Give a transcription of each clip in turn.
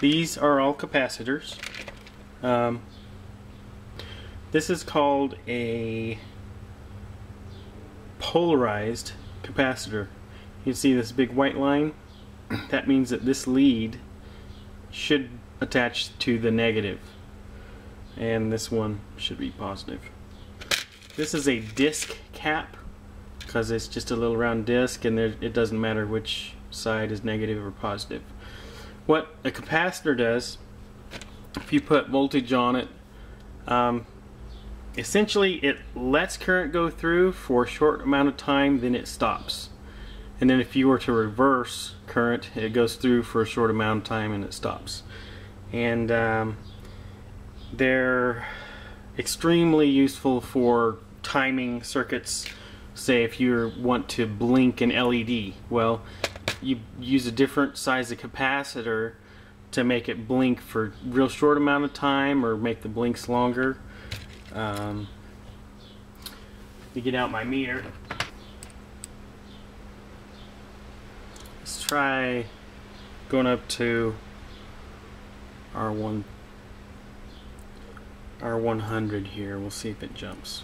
these are all capacitors. Um, this is called a polarized capacitor. You see this big white line? that means that this lead should attach to the negative and this one should be positive. This is a disc cap because it's just a little round disc and there, it doesn't matter which side is negative or positive. What a capacitor does, if you put voltage on it, um, essentially it lets current go through for a short amount of time then it stops. And then if you were to reverse current, it goes through for a short amount of time and it stops. And um, they're extremely useful for timing circuits. Say if you want to blink an LED, well, you use a different size of capacitor to make it blink for real short amount of time or make the blinks longer. Um, to get out my meter. Let's try going up to R1 R100 here. We'll see if it jumps.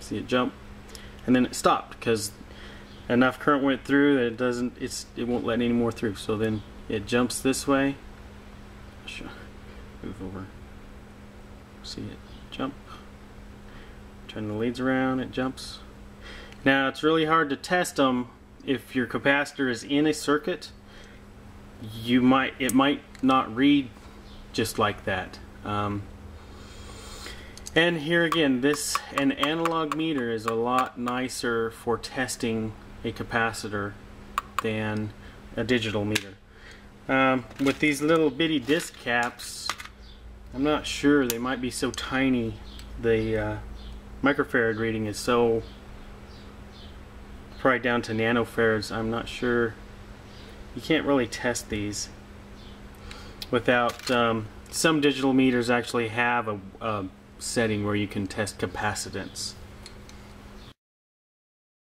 See it jump, and then it stopped because enough current went through that it doesn't. It's it won't let any more through. So then it jumps this way. Move over. See it jump. Turn the leads around. It jumps. Now it's really hard to test them if your capacitor is in a circuit. You might it might not read just like that. Um, and here again, this an analog meter is a lot nicer for testing a capacitor than a digital meter. Um, with these little bitty disc caps, I'm not sure they might be so tiny. The uh, microfarad reading is so probably down to nanofarads. I'm not sure. You can't really test these without um, some digital meters actually have a, a setting where you can test capacitance.